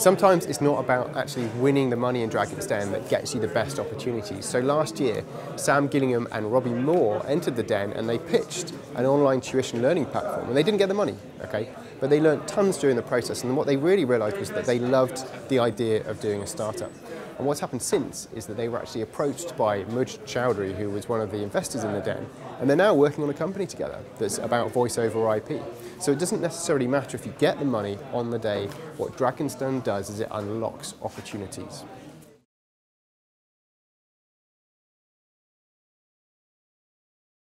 sometimes it's not about actually winning the money in Dragon's Den that gets you the best opportunities. So last year, Sam Gillingham and Robbie Moore entered the Den and they pitched an online tuition learning platform, and they didn't get the money, okay? But they learned tons during the process, and what they really realised was that they loved the idea of doing a startup. And what's happened since is that they were actually approached by Mudge Chowdhury, who was one of the investors in the Den, and they're now working on a company together that's about voice over IP. So it doesn't necessarily matter if you get the money on the day. What Dragon's Den does is it unlocks opportunities.